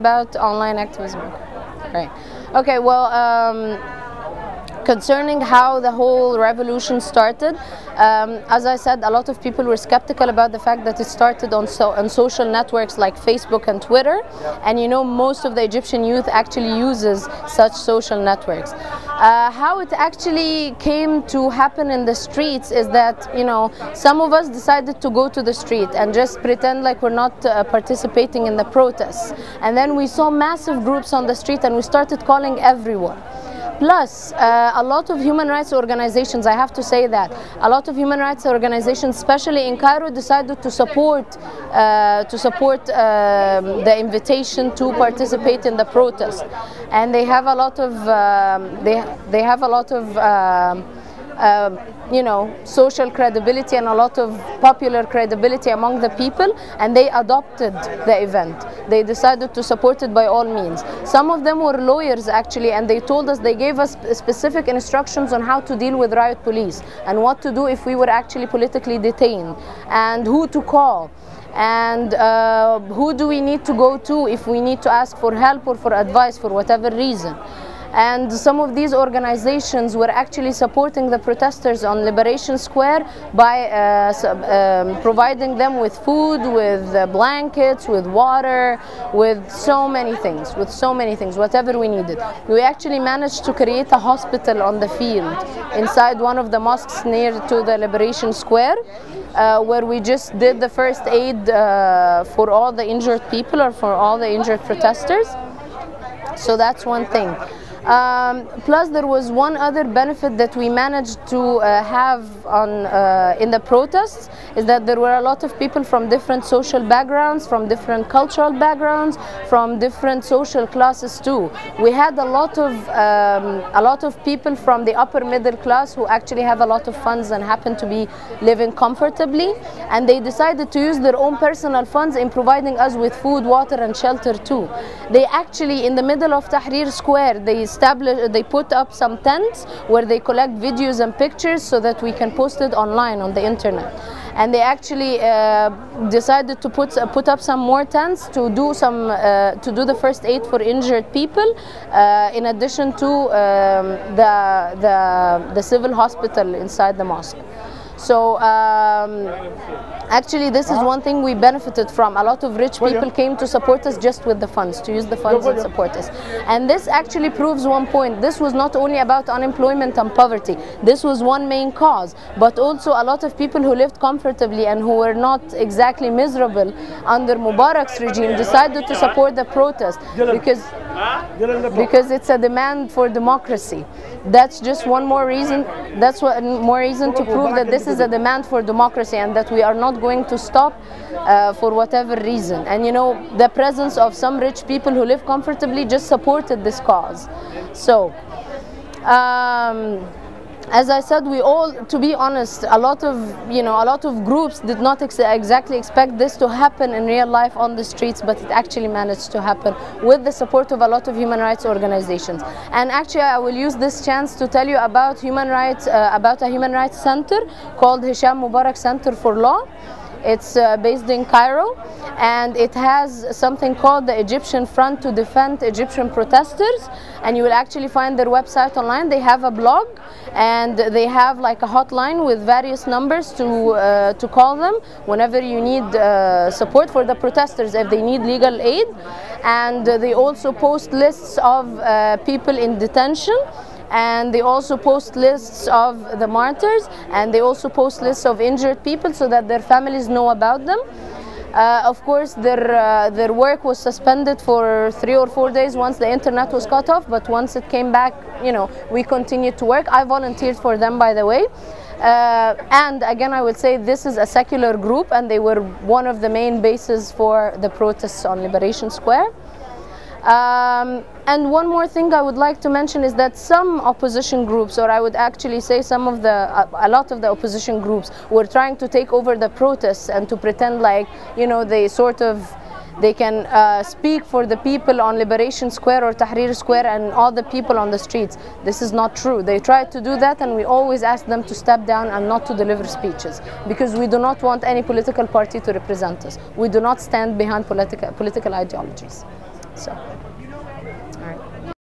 about online activism. Right. Okay. Well, um, concerning how the whole revolution started, um, as I said, a lot of people were skeptical about the fact that it started on so on social networks like Facebook and Twitter, and you know most of the Egyptian youth actually uses such social networks. Uh, how it actually came to happen in the streets is that you know some of us decided to go to the street and just pretend like we're not uh, participating in the protests, and then we saw massive groups on the street and we started calling everyone. Plus, uh, a lot of human rights organizations, I have to say that, a lot of human rights organizations, especially in Cairo, decided to support uh, to support um, the invitation to participate in the protest, and they have a lot of um, they they have a lot of. Um, you know, social credibility and a lot of popular credibility among the people, and they adopted the event. They decided to support it by all means. Some of them were lawyers actually, and they told us, they gave us specific instructions on how to deal with riot police and what to do if we were actually politically detained and who to call and uh, who do we need to go to if we need to ask for help or for advice for whatever reason. And some of these organizations were actually supporting the protesters on Liberation Square by uh, um, providing them with food, with uh, blankets, with water, with so many things, with so many things, whatever we needed. We actually managed to create a hospital on the field inside one of the mosques near to the Liberation Square. Uh, where we just did the first aid uh, for all the injured people or for all the injured protesters. So that's one thing. Um, plus, there was one other benefit that we managed to uh, have on uh, in the protests is that there were a lot of people from different social backgrounds, from different cultural backgrounds, from different social classes too. We had a lot of um, a lot of people from the upper middle class who actually have a lot of funds and happen to be living comfortably, and they decided to use their own personal funds in providing us with food, water, and shelter too. They actually, in the middle of Tahrir Square, they establish they put up some tents where they collect videos and pictures so that we can post it online on the internet. And they actually uh, decided to put uh, put up some more tents to do some uh, to do the first aid for injured people uh, in addition to um, the the the civil hospital inside the mosque so um, actually this is one thing we benefited from. A lot of rich people came to support us just with the funds to use the funds and support us. And this actually proves one point. This was not only about unemployment and poverty. This was one main cause. But also a lot of people who lived comfortably and who were not exactly miserable under Mubarak's regime decided to support the protest. Because because it's a demand for democracy. That's just one more reason that's one more reason to prove that this is a demand for democracy and that we are not going to stop uh, for whatever reason. And you know the presence of some rich people who live comfortably just supported this cause. So um, as I said, we all, to be honest, a lot of you know, a lot of groups did not ex exactly expect this to happen in real life on the streets, but it actually managed to happen with the support of a lot of human rights organizations. And actually, I will use this chance to tell you about human rights, uh, about a human rights center called Hisham Mubarak Center for Law. It's uh, based in Cairo and it has something called the Egyptian Front to Defend Egyptian Protesters and you will actually find their website online. They have a blog and they have like a hotline with various numbers to uh, to call them whenever you need uh, support for the protesters if they need legal aid and they also post lists of uh, people in detention and they also post lists of the martyrs and they also post lists of injured people so that their families know about them. Uh, of course, their uh, their work was suspended for three or four days once the internet was cut off. But once it came back, you know, we continued to work. I volunteered for them, by the way. Uh, and again, I would say this is a secular group, and they were one of the main bases for the protests on Liberation Square. Um, and one more thing I would like to mention is that some opposition groups, or I would actually say some of the, a, lot of the opposition groups, were trying to take over the protests and to pretend like, you know, they sort of, they can uh, speak for the people on Liberation Square or Tahrir Square and all the people on the streets. This is not true. They tried to do that and we always ask them to step down and not to deliver speeches because we do not want any political party to represent us. We do not stand behind political, political ideologies. So, all right.